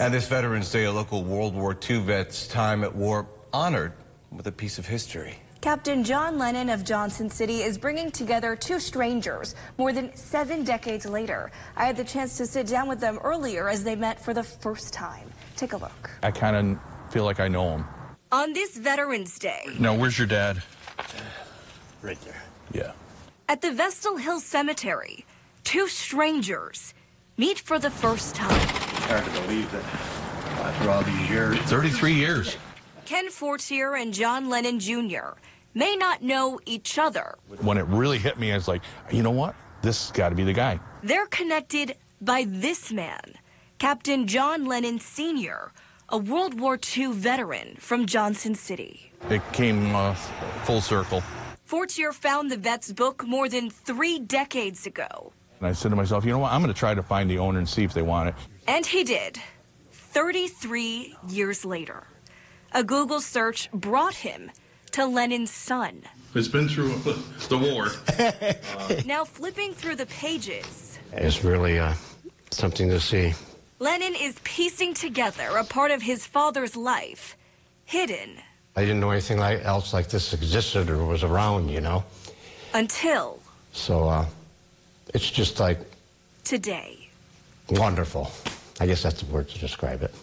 And this Veterans Day, a local World War II vet's time at war honored with a piece of history. Captain John Lennon of Johnson City is bringing together two strangers more than seven decades later. I had the chance to sit down with them earlier as they met for the first time. Take a look. I kind of feel like I know him. On this Veterans Day, Now, where's your dad? Right there. Yeah. at the Vestal Hill Cemetery, two strangers meet for the first time. Hard to believe that after all these years. 33 years. Ken Fortier and John Lennon Jr. may not know each other. When it really hit me, I was like, you know what? This has got to be the guy. They're connected by this man, Captain John Lennon Sr., a World War II veteran from Johnson City. It came uh, full circle. Fortier found the vet's book more than three decades ago. And I said to myself, you know what? I'm going to try to find the owner and see if they want it. And he did, 33 years later. A Google search brought him to Lennon's son. It's been through the war. Now, flipping through the pages, It's really uh, something to see. Lennon is piecing together a part of his father's life, hidden I didn't know anything like, else like this existed or was around, you know? until So uh, it's just like today. wonderful. I guess that's the word to describe it.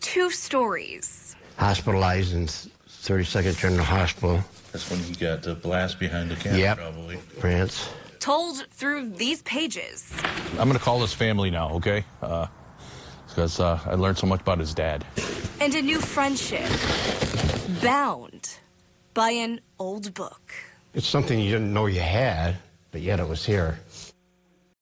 Two stories. Hospitalized in 32nd General Hospital, That's when you got the blast behind the camera, Yep. probably. France. told through these pages. I'm going to call this family now, okay? Uh, because uh, I learned so much about his dad. And a new friendship bound by an old book. It's something you didn't know you had, but yet it was here.